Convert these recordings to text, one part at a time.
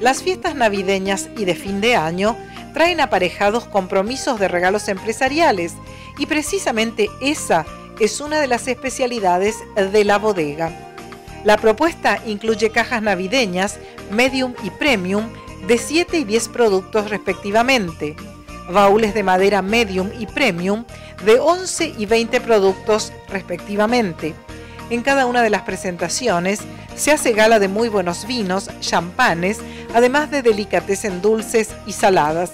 Las fiestas navideñas y de fin de año traen aparejados compromisos de regalos empresariales y precisamente esa es una de las especialidades de la bodega. La propuesta incluye cajas navideñas, medium y premium, de 7 y 10 productos respectivamente, baúles de madera medium y premium, de 11 y 20 productos respectivamente. En cada una de las presentaciones se hace gala de muy buenos vinos, champanes, además de en dulces y saladas.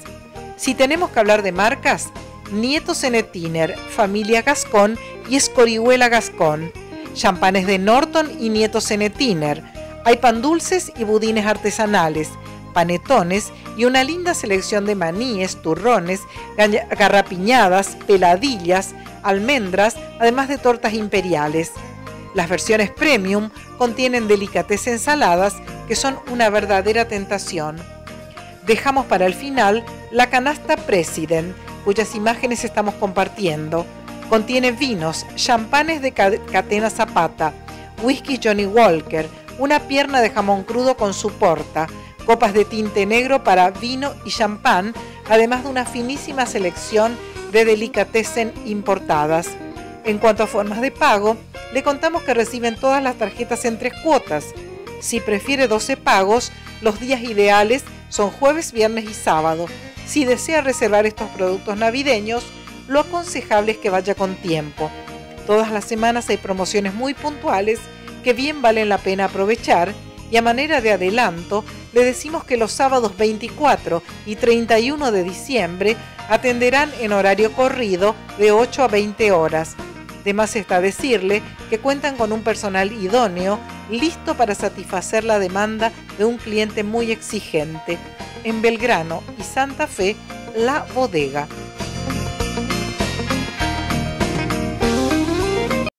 Si tenemos que hablar de marcas, Nieto Cenetiner, Familia Gascón y Escorihuela Gascón, champanes de Norton y Nieto Cenetiner. Hay pan dulces y budines artesanales, panetones y una linda selección de maníes, turrones, garrapiñadas, peladillas, almendras, además de tortas imperiales. Las versiones premium contienen delicates ensaladas que son una verdadera tentación. Dejamos para el final la canasta President, cuyas imágenes estamos compartiendo. Contiene vinos, champanes de Catena Zapata, whisky Johnny Walker, una pierna de jamón crudo con su porta, copas de tinte negro para vino y champán, además de una finísima selección de delicatessen importadas. En cuanto a formas de pago, le contamos que reciben todas las tarjetas en tres cuotas. Si prefiere 12 pagos, los días ideales son jueves, viernes y sábado. Si desea reservar estos productos navideños, lo aconsejable es que vaya con tiempo. Todas las semanas hay promociones muy puntuales que bien valen la pena aprovechar y a manera de adelanto le decimos que los sábados 24 y 31 de diciembre atenderán en horario corrido de 8 a 20 horas de más está decirle que cuentan con un personal idóneo, listo para satisfacer la demanda de un cliente muy exigente. En Belgrano y Santa Fe, La Bodega.